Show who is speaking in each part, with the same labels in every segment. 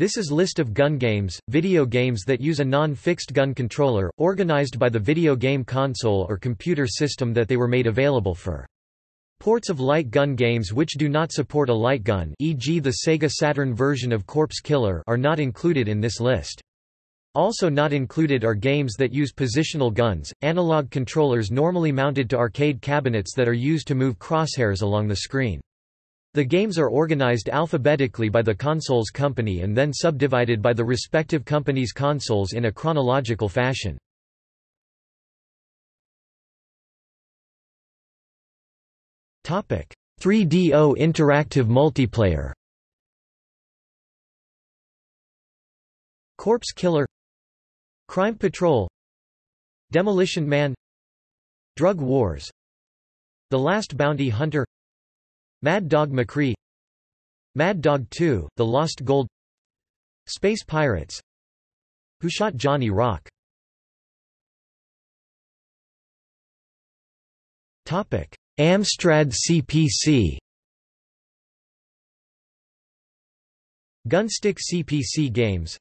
Speaker 1: This is list of gun games, video games that use a non-fixed gun controller, organized by the video game console or computer system that they were made available for. Ports of light gun games which do not support a light gun e.g. the Sega Saturn version of Corpse Killer are not included in this list. Also not included are games that use positional guns, analog controllers normally mounted to arcade cabinets that are used to move crosshairs along the screen. The games are organized alphabetically by the console's company and then subdivided by the respective company's consoles in a chronological fashion. Topic: 3DO interactive multiplayer. Corpse Killer Crime Patrol Demolition Man Drug Wars The Last Bounty Hunter Mad Dog McCree Mad Dog 2, The Lost Gold Space Pirates Who Shot Johnny Rock? Amstrad CPC Gunstick CPC games.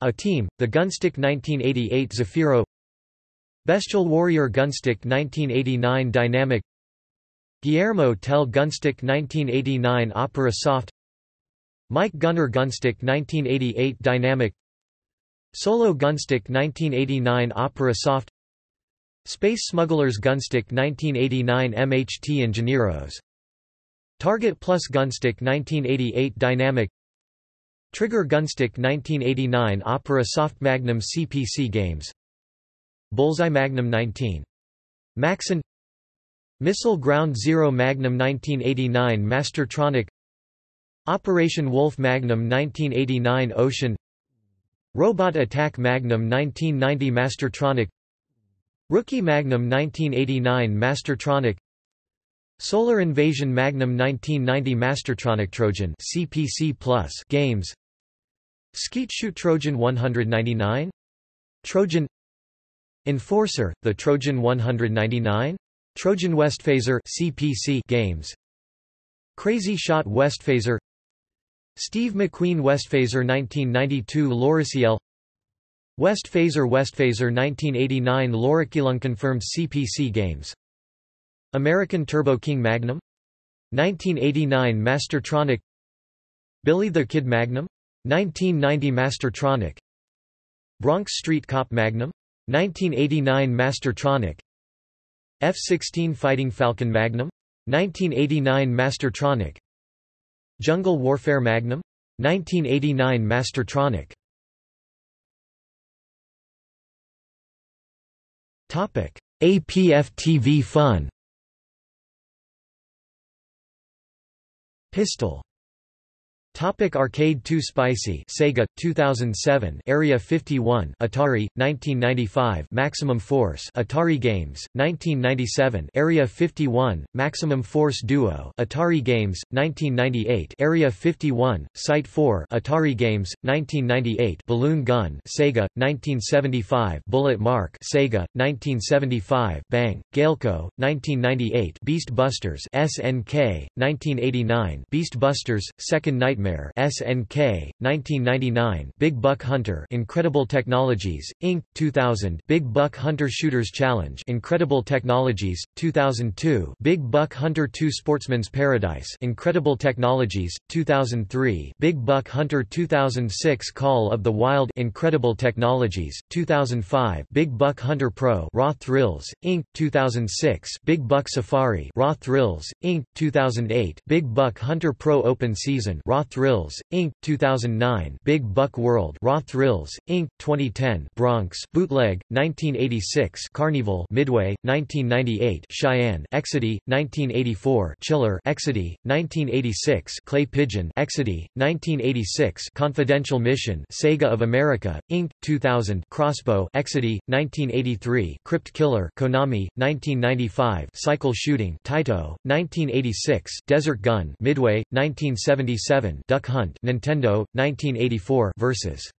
Speaker 1: A Team, the Gunstick 1988 Zafiro. Bestial Warrior Gunstick 1989 Dynamic Guillermo Tell Gunstick 1989 Opera Soft Mike Gunner Gunstick 1988 Dynamic Solo Gunstick 1989 Opera Soft Space Smugglers Gunstick 1989 MHT Ingenieros Target Plus Gunstick 1988 Dynamic Trigger Gunstick 1989 Opera Soft Magnum CPC Games Bullseye Magnum 19 Maxon Missile Ground Zero Magnum 1989 Mastertronic Operation Wolf Magnum 1989 Ocean Robot Attack Magnum 1990 Mastertronic Rookie Magnum 1989 Mastertronic Solar Invasion Magnum 1990 Mastertronic Trojan CPC Plus games Skeet Shoot Trojan 199 Trojan Enforcer, the Trojan 199 Trojan Westphaser CPC games. Crazy Shot Westphaser. Steve McQueen Westphaser 1992 Loriciel Westphaser Westphaser 1989 Loricilung confirmed CPC games. American Turbo King Magnum. 1989 Mastertronic. Billy the Kid Magnum. 1990 Mastertronic. Bronx Street Cop Magnum. 1989 Mastertronic F-16 Fighting Falcon Magnum? 1989 Mastertronic Jungle Warfare Magnum? 1989 Mastertronic APF-TV Fun Pistol Topic Arcade 2 Spicy Sega 2007 Area 51 Atari 1995 Maximum Force Atari Games 1997 Area 51 Maximum Force Duo Atari Games 1998 Area 51 Site 4 Atari Games 1998 Balloon Gun Sega 1975 Bullet Mark Sega 1975 Bang Gaelco 1998 Beast Busters SNK 1989 Beast Busters Second Nightmare Nightmare SNK 1999 Big Buck Hunter Incredible Technologies Inc. 2000 Big Buck Hunter Shooters Challenge Incredible Technologies 2002 Big Buck Hunter 2 Sportsman's Paradise Incredible Technologies 2003 Big Buck Hunter 2006 Call of the Wild Incredible Technologies 2005 Big Buck Hunter Pro Raw Thrills Inc. 2006 Big Buck Safari Raw Thrills Inc. 2008 Big Buck Hunter Pro Open Season Raw Thrills, Inc. 2009 Big Buck World Raw Thrills, Inc. 2010 Bronx Bootleg, 1986 Carnival Midway, 1998 Cheyenne Exidy, 1984 Chiller Exidy, 1986 Clay Pigeon Exidy, 1986 Confidential Mission Sega of America, Inc. 2000 Crossbow Exidy, 1983 Crypt Killer Konami, 1995 Cycle Shooting Taito, 1986 Desert Gun Midway, 1977 Duck Hunt Nintendo 1984 versus.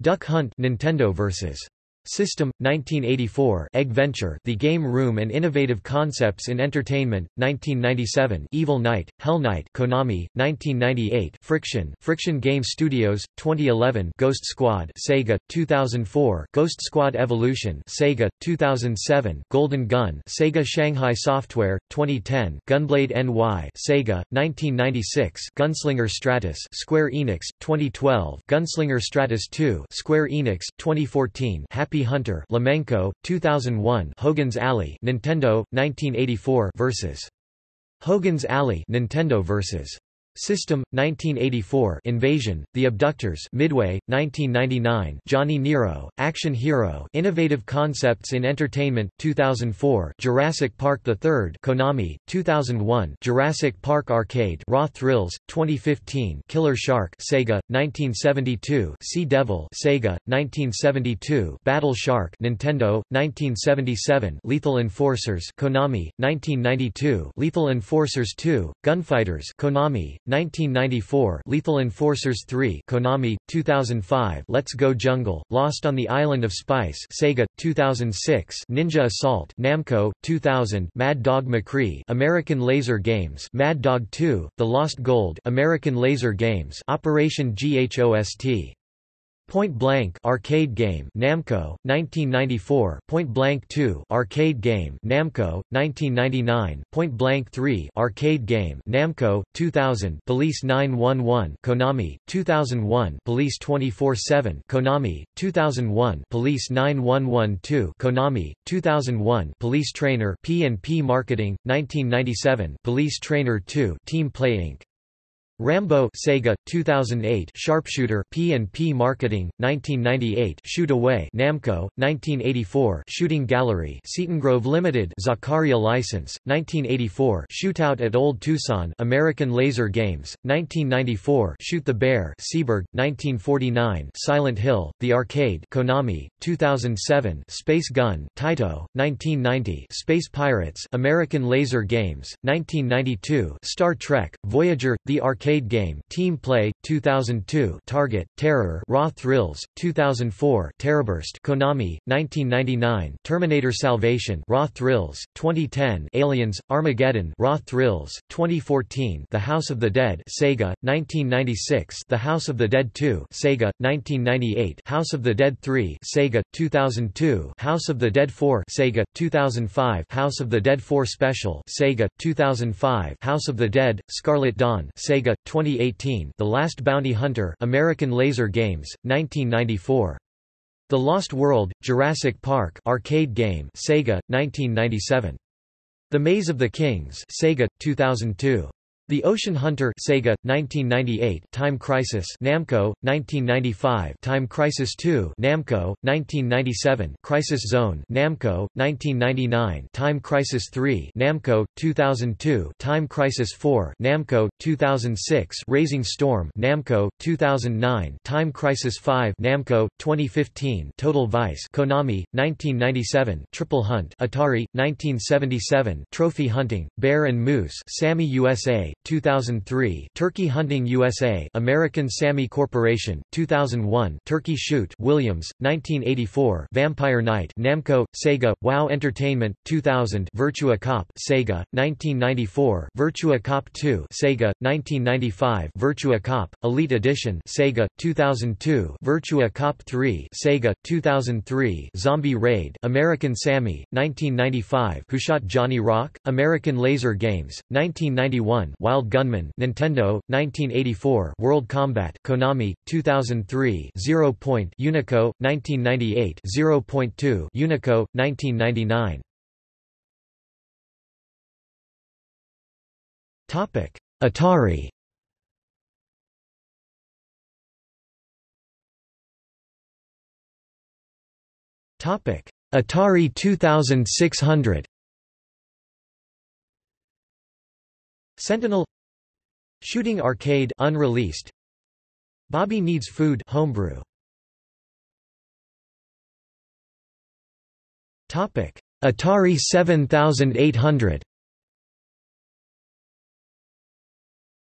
Speaker 1: Duck Hunt Nintendo versus System 1984 Egg Venture The Game Room and Innovative Concepts in Entertainment 1997 Evil Night Hell Night Konami 1998 Friction Friction Game Studios 2011 Ghost Squad Sega 2004 Ghost Squad Evolution Sega 2007 Golden Gun Sega Shanghai Software 2010 Gunblade NY Sega 1996 Gunslinger Stratus Square Enix 2012 Gunslinger Stratus 2 Square Enix 2014 Happy Happy Hunter Lamenco, 2001 Hogan's Alley Nintendo, 1984 versus. Hogan's Alley Nintendo versus System, 1984 Invasion, The Abductors. Midway, 1999 Johnny Nero, Action Hero. Innovative Concepts in Entertainment 2004 Jurassic Park III Konami, 2001 Jurassic Park Arcade. Raw Thrills, 2015 Killer Shark. Sega, 1972 Sea Devil. Sega, 1972 Battle Shark. Nintendo, 1977 Lethal Enforcers. Konami, 1992 Lethal Enforcers 2, Gunfighters. Konami, 1994 Lethal Enforcers 3 Konami 2005 Let's Go Jungle Lost on the Island of Spice Sega 2006 Ninja Assault Namco 2000 Mad Dog McCree American Laser Games Mad Dog 2 The Lost Gold American Laser Games Operation GHOST Point Blank arcade game Namco 1994 Point Blank 2 arcade game Namco 1999 Point Blank 3 arcade game Namco 2000 Police 911 Konami 2001 Police 24/7 Konami 2001 Police 9112 Konami 2001 Police Trainer P&P Marketing 1997 Police Trainer 2 Team Play Inc Rambo Sega 2008 Sharpshooter P&P Marketing 1998 Shoot Away Namco 1984 Shooting Gallery Seton Grove Limited Zaccaria License 1984 Shootout at Old Tucson American Laser Games 1994 Shoot the Bear Seeburg 1949 Silent Hill The Arcade Konami 2007 Space Gun Taito 1990 Space Pirates American Laser Games 1992 Star Trek Voyager The Arcade arcade game Team Play 2002 Target Terror Raw Thrills 2004 Teraburst Konami 1999 Terminator Salvation Raw Thrills 2010 Aliens Armageddon Raw Thrills 2014 The House of the Dead Sega 1996 The House of the Dead 2 Sega 1998 House of the Dead 3 Sega 2002 House of the Dead 4 Sega 2005 House of the Dead 4 Special Sega 2005 House of the Dead Scarlet Dawn Sega 2018 The Last Bounty Hunter American Laser Games, 1994. The Lost World, Jurassic Park arcade game Sega, 1997. The Maze of the Kings Sega, 2002. The Ocean Hunter Sega 1998 Time Crisis Namco 1995 Time Crisis 2 Namco 1997 Crisis Zone Namco 1999 Time Crisis 3 Namco 2002 Time Crisis 4 Namco 2006 Razing Storm Namco 2009 Time Crisis 5 Namco 2015 Total Vice Konami 1997 Triple Hunt Atari 1977 Trophy Hunting Bear and Moose Sammy USA 2003 Turkey Hunting USA American Sammy Corporation 2001 Turkey Shoot Williams 1984 Vampire Night Namco Sega WoW Entertainment 2000 Virtua Cop Sega 1994 Virtua Cop 2 Sega 1995 Virtua Cop Elite Edition Sega 2002 Virtua Cop 3 Sega 2003 Zombie Raid American Sammy 1995 Who Shot Johnny Rock American Laser Games 1991 Wild Gunman Nintendo 1984 World Combat Konami 2003 Zero Point Unico 1998 0.2 Unico 1999 Topic Atari. Topic Atari 2600 Sentinel. Shooting Arcade unreleased. Bobby Needs Food homebrew. Topic. Atari 7800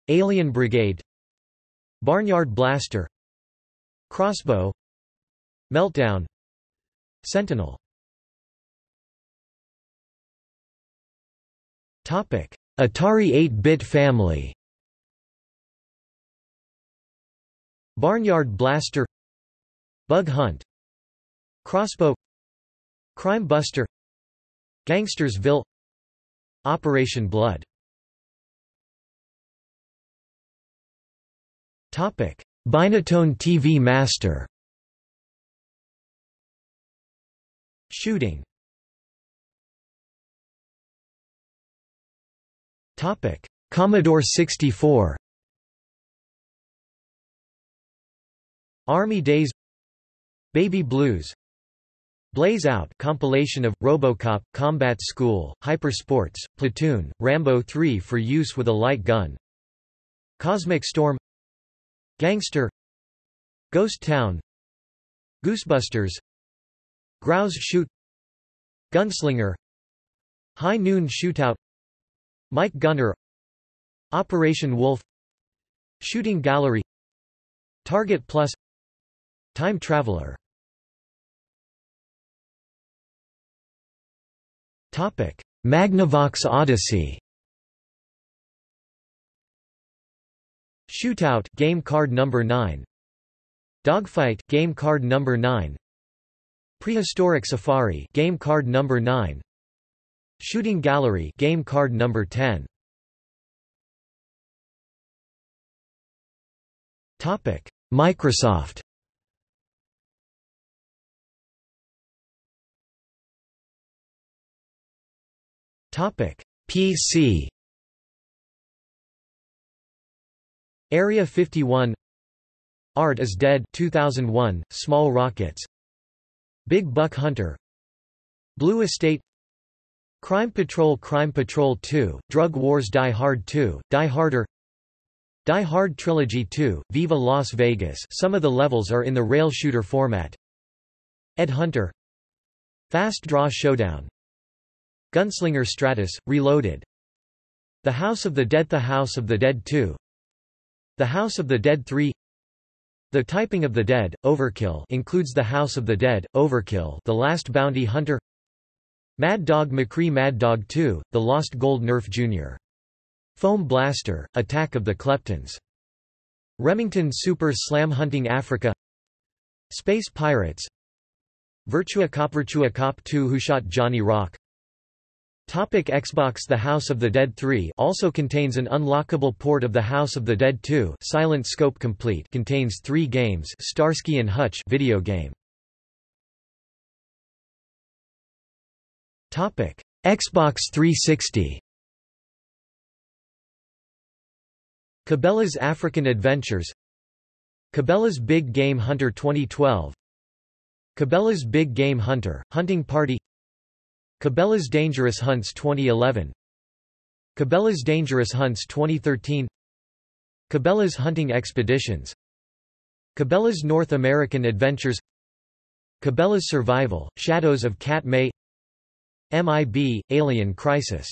Speaker 1: Alien Brigade. Barnyard Blaster. Crossbow. Meltdown. Sentinel Atari 8-bit family. Barnyard Blaster. Bug Hunt. Crossbow. Crime Buster. Gangstersville. Operation Blood. Topic. Binatone TV Master. Shooting Commodore 64 Army Days. Baby Blues. Blaze Out compilation of RoboCop, Combat School, Hyper Sports, Platoon, Rambo 3 for use with a light gun. Cosmic Storm. Gangster. Ghost Town. Goosebusters Grouse Shoot. Gunslinger. High Noon Shootout Mike Gunner Operation Wolf Shooting Gallery Target Plus Time Traveler. Topic Magnavox Odyssey. Shootout game card number 9 Dogfight game card number 9 Prehistoric Safari game card number 9 Shooting Gallery game card number 10 Topic. Microsoft. Topic. PC Area 51 Art is Dead 2001 Small Rockets. Big Buck Hunter. Blue Estate Crime Patrol Crime Patrol 2 Drug Wars Die Hard 2 Die Harder Die Hard Trilogy 2 Viva Las Vegas. Some of the levels are in the rail shooter format. Ed Hunter. Fast Draw Showdown. Gunslinger Stratus, Reloaded. The House of the Dead The House of the Dead 2 The House of the Dead 3 The Typing of the Dead, Overkill includes The House of the Dead, Overkill The Last Bounty Hunter Mad Dog McCree Mad Dog 2, The Lost Gold Nerf Jr. Foam Blaster, Attack of the Kleptons. Remington Super Slam Hunting Africa Space Pirates Virtua Cop Virtua Cop 2 Who Shot Johnny Rock Topic Xbox The House of the Dead 3 also contains an unlockable port of The House of the Dead 2 Silent Scope Complete contains three games Starsky and Hutch video game. Xbox 360 Cabela's African Adventures. Cabela's Big Game Hunter 2012 Cabela's Big Game Hunter, Hunting Party. Cabela's Dangerous Hunts 2011 Cabela's Dangerous Hunts 2013 Cabela's Hunting Expeditions. Cabela's North American Adventures. Cabela's Survival, Shadows of Katmai MIB, Alien Crisis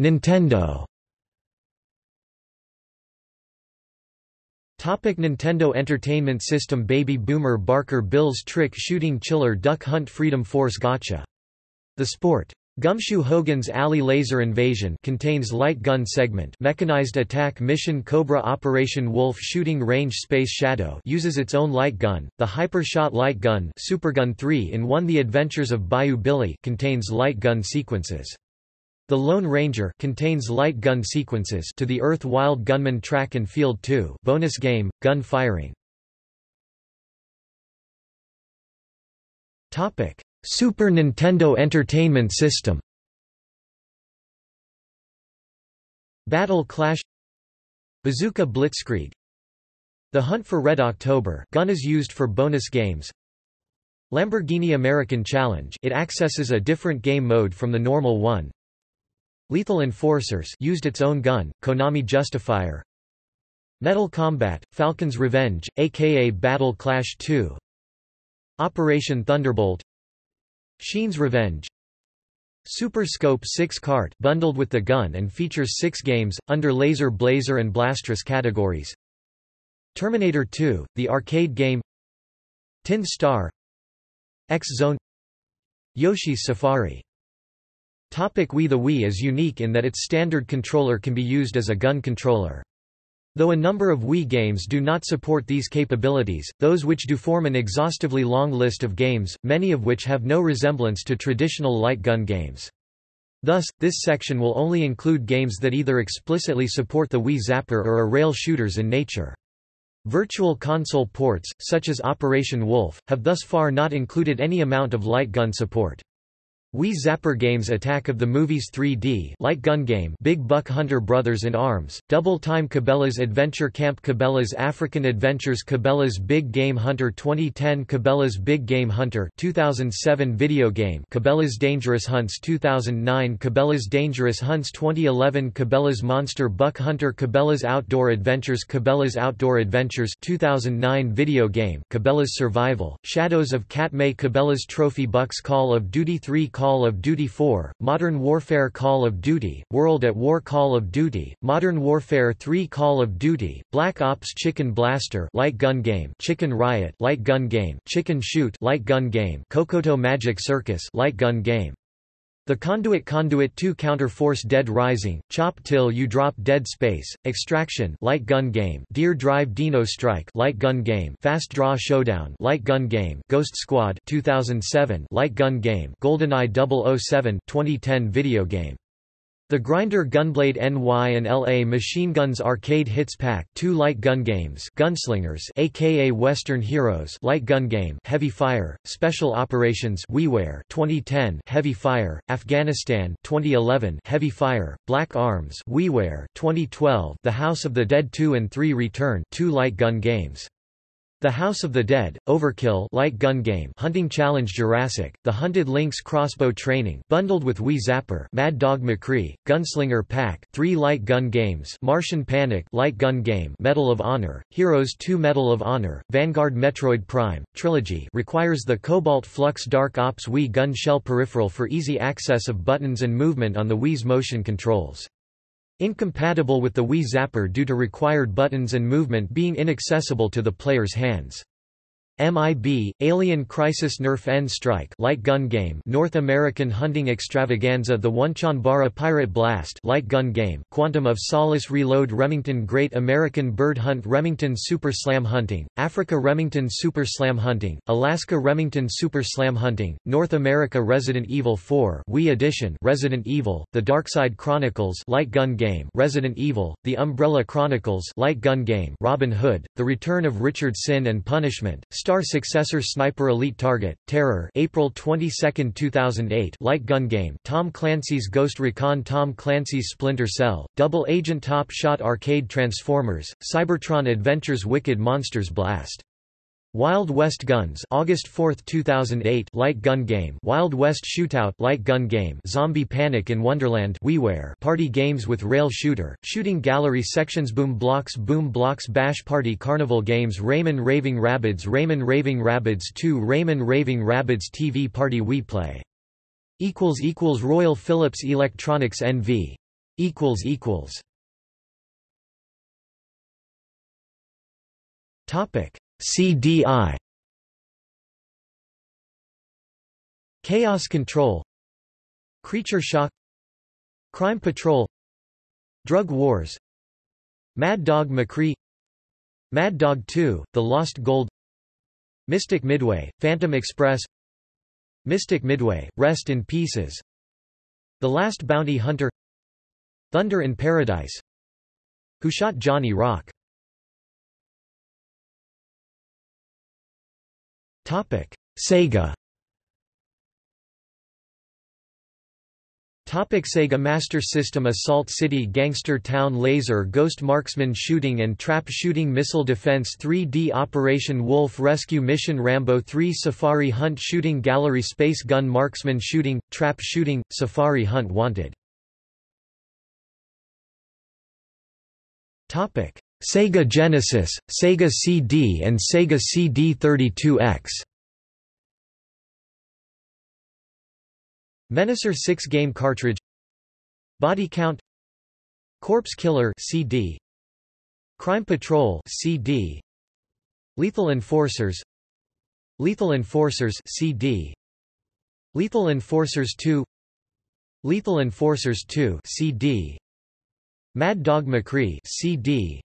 Speaker 1: Nintendo Topic Nintendo Entertainment System Baby Boomer Barker Bill's Trick Shooting Chiller Duck Hunt Freedom Force Gotcha. The Sport. Gumshoe Hogan's Alley Laser Invasion contains light gun segment mechanized attack mission Cobra Operation Wolf Shooting Range Space Shadow uses its own light gun. The Hyper Shot Light Gun Supergun 3 in 1 The Adventures of Bayou Billy contains light gun sequences. The Lone Ranger contains light gun sequences to the Earth Wild Gunman Track and Field 2 bonus game, gun firing. Super Nintendo Entertainment System. Battle Clash. Bazooka Blitzkrieg. The Hunt for Red October. Gun is used for bonus games. Lamborghini American Challenge. It accesses a different game mode from the normal one. Lethal Enforcers. Used its own gun, Konami Justifier. Metal Combat, Falcon's Revenge, aka Battle Clash 2. Operation Thunderbolt. Shien's Revenge. Super Scope 6 cart bundled with the gun and features 6 games under Laser Blazer and Blastris categories. Terminator 2, the arcade game Tin Star X-Zone Yoshi's Safari Topic Wii The Wii is unique in that its standard controller can be used as a gun controller. Though a number of Wii games do not support these capabilities, those which do form an exhaustively long list of games, many of which have no resemblance to traditional light gun games. Thus, this section will only include games that either explicitly support the Wii Zapper or are rail shooters in nature. Virtual console ports, such as Operation Wolf, have thus far not included any amount of light gun support. Wii Zapper Games Attack of the Movies 3D Light Gun Game Big Buck Hunter Brothers in Arms, Double Time Cabela's Adventure Camp Cabela's African Adventures Cabela's Big Game Hunter 2010 Cabela's Big Game Hunter 2007 video game Cabela's Dangerous Hunts 2009 Cabela's Dangerous Hunts 2011 Cabela's Monster Buck Hunter Cabela's Outdoor Adventures Cabela's Outdoor Adventures 2009 video game Cabela's Survival, Shadows of Katmai Cabela's Trophy Bucks Call of Duty 3 Call of Duty 4, Modern Warfare Call of Duty, World at War Call of Duty, Modern Warfare 3 Call of Duty, Black Ops Chicken Blaster Light Gun Game, Chicken Riot Light Gun Game, Chicken Shoot Light Gun Game, Cocoto Magic Circus Light Gun Game. The Conduit Conduit 2 Counter-Force Dead Rising, Chop Till You Drop Dead Space, Extraction Light Gun Game, Deer Drive Dino Strike Light Gun Game, Fast Draw Showdown Light Gun Game, Ghost Squad 2007 Light Gun Game, GoldenEye 007 2010 video game. The Grinder Gunblade NY and LA Machine Guns Arcade Hits Pack 2 light gun games Gunslingers aka Western Heroes light gun game Heavy Fire Special Operations WiiWare 2010 Heavy Fire Afghanistan 2011 Heavy Fire Black Arms WiiWare 2012 The House of the Dead 2 and 3 Return 2 light gun games the House of the Dead, Overkill light gun game Hunting Challenge Jurassic, The Hunted Link's Crossbow Training bundled with Wii Zapper Mad Dog McCree, Gunslinger Pack 3 light gun games Martian Panic light gun game Medal of Honor, Heroes 2 Medal of Honor, Vanguard Metroid Prime, Trilogy requires the Cobalt Flux Dark Ops Wii gun shell peripheral for easy access of buttons and movement on the Wii's motion controls. Incompatible with the Wii Zapper due to required buttons and movement being inaccessible to the player's hands. MIB, Alien Crisis Nerf N Strike light gun game North American Hunting Extravaganza The Onechanbara Pirate Blast light gun game Quantum of Solace Reload Remington Great American Bird Hunt Remington Super Slam Hunting, Africa Remington Super Slam Hunting, Alaska Remington Super Slam Hunting, North America Resident Evil 4 Wii Edition Resident Evil, The Darkside Chronicles light gun game Resident Evil, The Umbrella Chronicles light gun game Robin Hood, The Return of Richard Sin and Punishment, Star successor Sniper Elite Target, Terror April 22, 2008 light gun game Tom Clancy's Ghost Recon Tom Clancy's Splinter Cell, Double Agent Top Shot Arcade Transformers, Cybertron Adventures Wicked Monsters Blast Wild West Guns August 4, 2008 light gun game Wild West Shootout light gun game Zombie Panic in Wonderland WiiWare Party games with rail shooter Shooting Gallery sections Boom Blocks Boom Blocks Bash Party Carnival games Rayman Raving Rabbids Rayman Raving Rabbids 2 Rayman Raving Rabbids TV Party Wii Play. Equals equals Royal Philips Electronics NV equals equals. Topic CDI Chaos Control. Creature Shock. Crime Patrol. Drug Wars. Mad Dog McCree. Mad Dog 2, The Lost Gold. Mystic Midway, Phantom Express. Mystic Midway, Rest in Pieces. The Last Bounty Hunter. Thunder in Paradise. Who Shot Johnny Rock Sega Topic Sega Master System Assault City Gangster Town Laser Ghost Marksman Shooting and Trap Shooting Missile Defense 3D Operation Wolf Rescue Mission Rambo 3 Safari Hunt Shooting Gallery Space Gun Marksman Shooting, Trap Shooting, Safari Hunt Wanted. Topic Sega Genesis, Sega CD and Sega CD32X. Menacer 6 game cartridge. Body Count. Corpse Killer CD Crime Patrol CD Lethal Enforcers. Lethal Enforcers CD Lethal Enforcers 2 Lethal Enforcers 2 CD Mad Dog McCree CD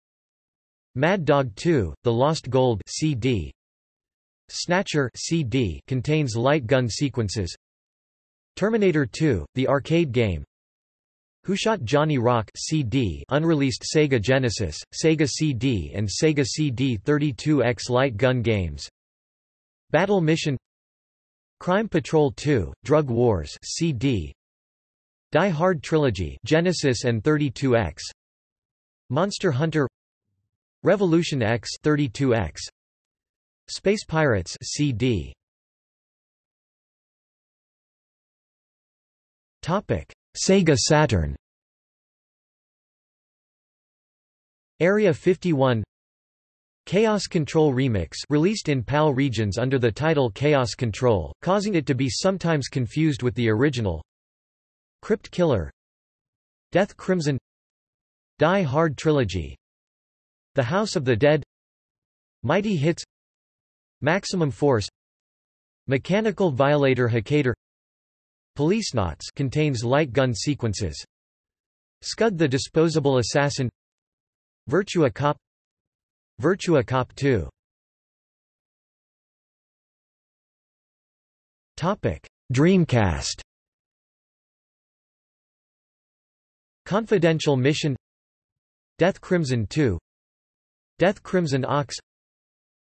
Speaker 1: Mad Dog 2 The Lost Gold CD Snatcher CD contains light gun sequences. Terminator 2 The arcade game. Who Shot Johnny Rock CD unreleased Sega Genesis, Sega CD and Sega CD 32X light gun games. Battle Mission. Crime Patrol 2 Drug Wars CD Die Hard Trilogy Genesis and 32X Monster Hunter Revolution X 32X Space Pirates CD Topic. Sega Saturn. Area 51 Chaos Control Remix released in PAL regions under the title Chaos Control, causing it to be sometimes confused with the original. Crypt Killer. Death Crimson. Die Hard Trilogy The House of the Dead Mighty Hits Maximum Force Mechanical Violator Hakaider Policenauts contains light gun sequences Scud the Disposable Assassin Virtua Cop Virtua Cop 2 Topic: Dreamcast. Confidential Mission Death Crimson 2 Death Crimson Ox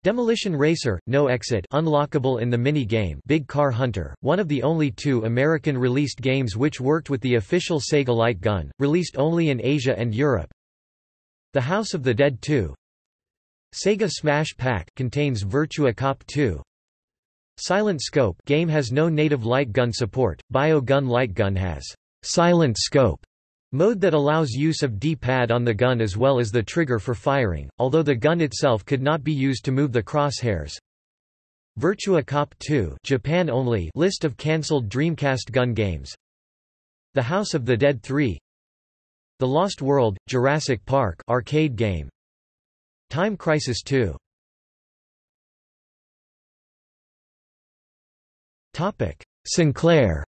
Speaker 1: Demolition Racer, No Exit unlockable in the mini-game Big Car Hunter, one of the only two American-released games which worked with the official Sega light gun, released only in Asia and Europe. The House of the Dead 2 Sega Smash Pack contains Virtua Cop 2. Silent Scope game has no native light gun support. Bio Gun Light Gun has Silent Scope mode that allows use of D-pad on the gun as well as the trigger for firing, although the gun itself could not be used to move the crosshairs. Virtua Cop 2 Japan only list of cancelled Dreamcast gun games. The House of the Dead 3 The Lost World, Jurassic Park arcade game Time Crisis 2 Topic: Sinclair.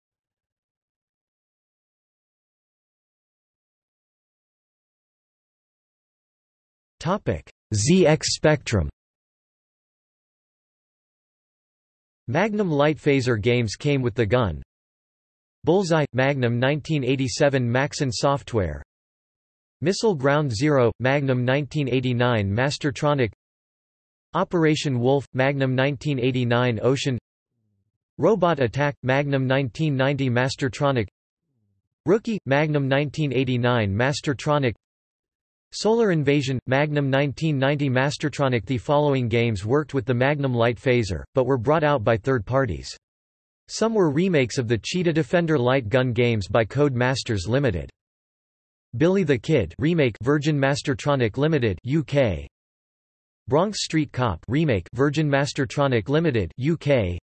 Speaker 1: ZX Spectrum. Magnum light phaser games came with the gun. Bullseye Magnum 1987 Maxon software. Missile Ground Zero, Magnum 1989 Mastertronic. Operation Wolf, Magnum 1989 Ocean. Robot Attack, Magnum 1990 Mastertronic. Rookie, Magnum 1989 Mastertronic Solar Invasion, Magnum 1990 Mastertronic The following games worked with the Magnum Light Phaser, but were brought out by third parties. Some were remakes of the Cheetah Defender light gun games by Code Masters Limited. Billy the Kid remake Virgin Mastertronic Limited UK Bronx Street Cop remake Virgin Mastertronic Limited UK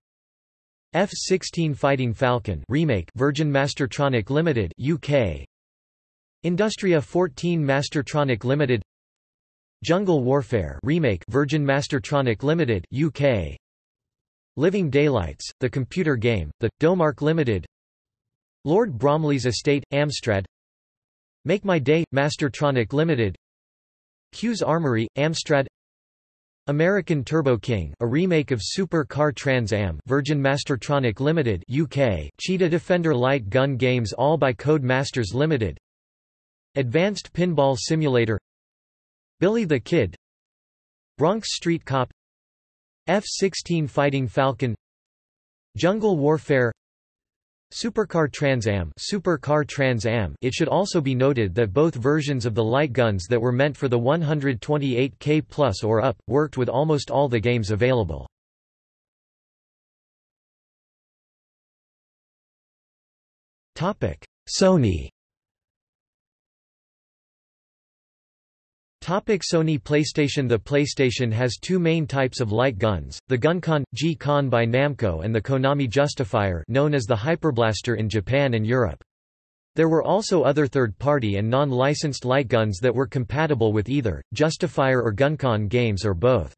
Speaker 1: F-16 Fighting Falcon remake Virgin Mastertronic Limited UK Industria 14 Mastertronic Limited Jungle Warfare remake Virgin Mastertronic Limited UK Living Daylights the computer game the Domark Limited Lord Bromley's Estate Amstrad Make My Day, Mastertronic Limited Q's Armory, Amstrad American Turbo King a remake of Super Car Trans Am Virgin Mastertronic Limited UK Cheetah Defender Light Gun Games all by Code Masters Limited Advanced Pinball Simulator Billy the Kid Bronx Street Cop F-16 Fighting Falcon Jungle Warfare Supercar Trans Am Supercar Trans Am It should also be noted that both versions of the light guns that were meant for the 128K plus or up, worked with almost all the games available. Sony Topic Sony PlayStation The PlayStation has two main types of light guns, the GunCon, G-Con by Namco and the Konami Justifier known as the Hyperblaster in Japan and Europe. There were also other third-party and non-licensed light guns that were compatible with either, Justifier or GunCon games or both.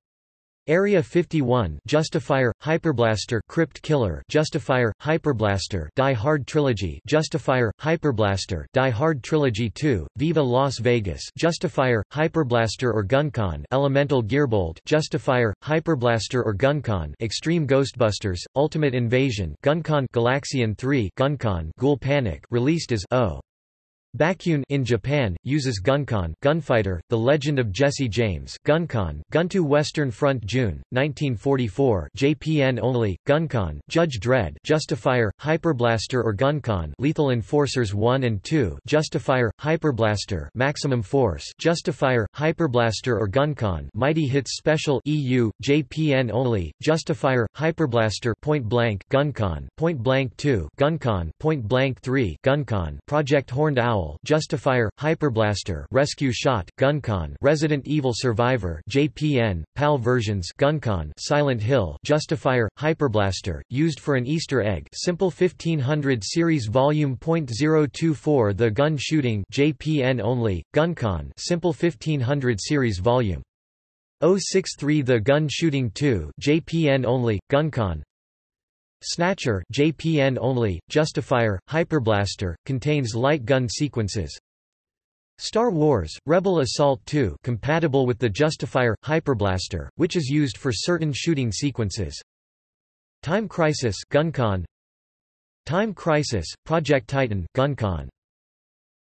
Speaker 1: Area 51 Justifier Hyperblaster Crypt Killer Justifier Hyperblaster Die Hard Trilogy Justifier Hyperblaster Die Hard Trilogy 2 Viva Las Vegas Justifier Hyperblaster or Guncon Elemental Gearbolt Justifier Hyperblaster or Guncon Extreme Ghostbusters Ultimate Invasion Guncon Galaxian 3 Guncon Ghoul Panic released as O Bakuun in Japan uses Guncon Gunfighter: The Legend of Jesse James Guncon Guntu Western Front June 1944 JPN only Guncon Judge Dredd Justifier Hyperblaster or Guncon Lethal Enforcers 1 and 2 Justifier Hyperblaster Maximum Force Justifier Hyperblaster or Guncon Mighty Hits Special EU JPN only Justifier Hyperblaster Point Blank Guncon Point Blank 2 Guncon Point Blank 3 Guncon Project Horned Owl Justifier, Hyperblaster Rescue Shot Guncon Resident Evil Survivor JPN, PAL versions Guncon Silent Hill Justifier, Hyperblaster, used for an Easter egg Simple 1500 Series Volume .024 The Gun Shooting JPN only, Guncon Simple 1500 Series Volume 063 The Gun Shooting 2 JPN only, Guncon Snatcher JPN only, Justifier, Hyperblaster, contains light gun sequences. Star Wars, Rebel Assault 2 compatible with the Justifier, Hyperblaster, which is used for certain shooting sequences. Time Crisis Guncon Time Crisis, Project Titan Guncon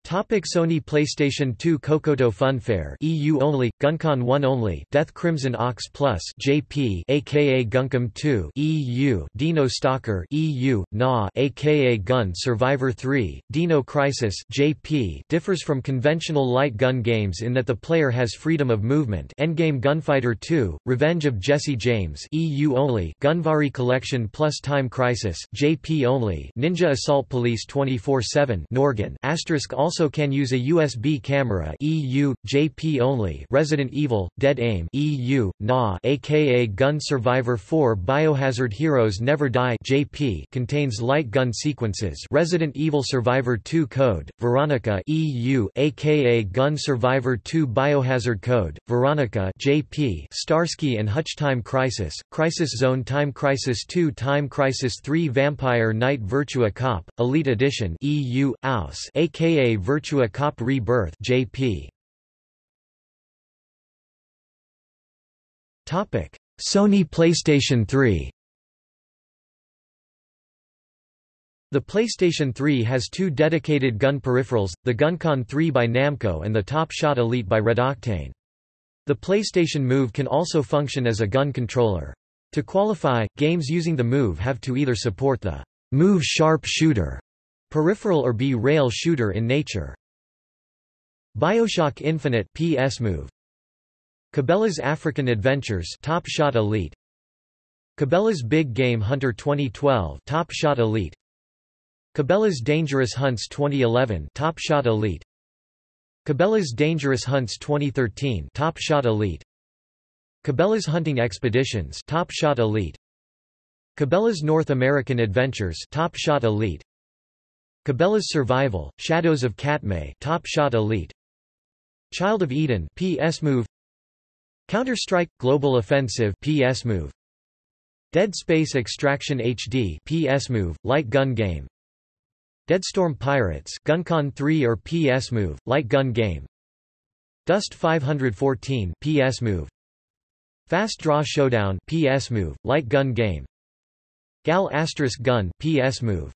Speaker 1: Topic Sony PlayStation 2 Cocoto Funfair EU only Guncon 1 only Death Crimson Ox Plus JP aka Guncom 2 EU Dino Stalker EU NA aka Gun Survivor 3 Dino Crisis JP differs from conventional light gun games in that the player has freedom of movement. Endgame Gunfighter 2 Revenge of Jesse James EU only Gunvari Collection Plus Time Crisis JP only Ninja Assault Police 24/7 Norgan Asterisk also also can use a USB camera EU, JP only Resident Evil, Dead Aim EU, NA aka Gun Survivor 4 Biohazard Heroes Never Die JP contains light gun sequences Resident Evil Survivor 2 Code, Veronica EU, aka Gun Survivor 2 Biohazard Code, Veronica JP Starsky and Hutch Time Crisis, Crisis Zone Time Crisis 2 Time Crisis 3 Vampire Night Virtua Cop, Elite Edition EU, AUS aka Virtua Cop Rebirth JP. Topic: Sony PlayStation 3. The PlayStation 3 has two dedicated gun peripherals, the GunCon 3 by Namco and the Top Shot Elite by Red Octane. The PlayStation Move can also function as a gun controller. To qualify, games using the Move have to either support the Move Sharp Shooter Peripheral or B-rail shooter in nature. Bioshock Infinite PS Move. Cabela's African Adventures Top Shot Elite. Cabela's Big Game Hunter 2012 Top Shot Elite. Cabela's Dangerous Hunts 2011 Top Shot Elite. Cabela's Dangerous Hunts 2013 Top Shot Elite. Cabela's Hunting Expeditions Top Shot Elite. Cabela's North American Adventures Top Shot Elite. Cabela's Survival, Shadows of Katmai Top Shot Elite Child of Eden PS Move Counter-Strike Global Offensive PS Move Dead Space Extraction HD PS Move Light Gun Game Deadstorm Pirates Guncon 3 or PS Move Light Gun Game Dust 514 PS Move Fast Draw Showdown PS Move Light Gun Game Gal Asterisk Gun PS Move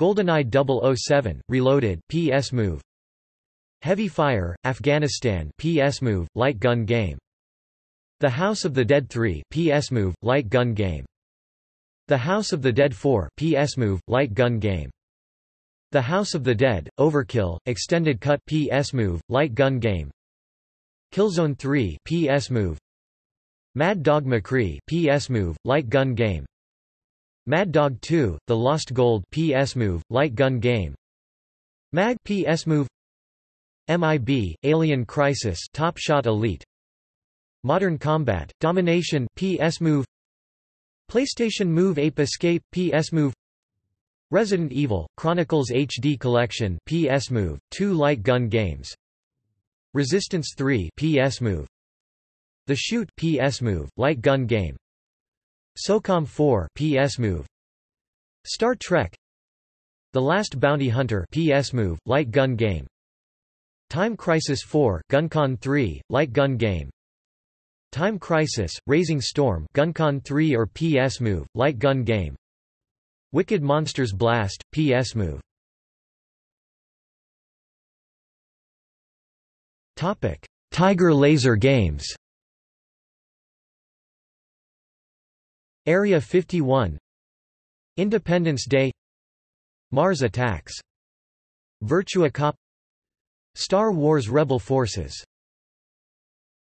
Speaker 1: GoldenEye 007, Reloaded PS Move. Heavy Fire, Afghanistan PS Move, Light Gun Game. The House of the Dead 3 PS Move, Light Gun Game. The House of the Dead 4 PS Move, Light Gun Game. The House of the Dead, Overkill, Extended Cut PS Move, Light Gun Game. Killzone 3 PS Move. Mad Dog McCree PS Move, Light Gun Game Mad Dog 2, The Lost Gold PS Move, Light Gun Game. MAG PS Move. MIB, Alien Crisis Top Shot Elite. Modern Combat, Domination PS Move. PlayStation Move Ape Escape PS Move. Resident Evil, Chronicles HD Collection PS Move, two light gun games. Resistance 3 PS Move. The Shoot PS Move, light gun game SOCOM 4 PS Move. Star Trek. The Last Bounty Hunter PS Move, light gun game. Time Crisis 4 GunCon 3, light gun game. Time Crisis, Razing Storm GunCon 3 or PS Move, light gun game. Wicked Monsters Blast, PS Move. Topic. Tiger Laser Games Area 51 Independence Day. Mars Attacks. Virtua Cop Star Wars Rebel Forces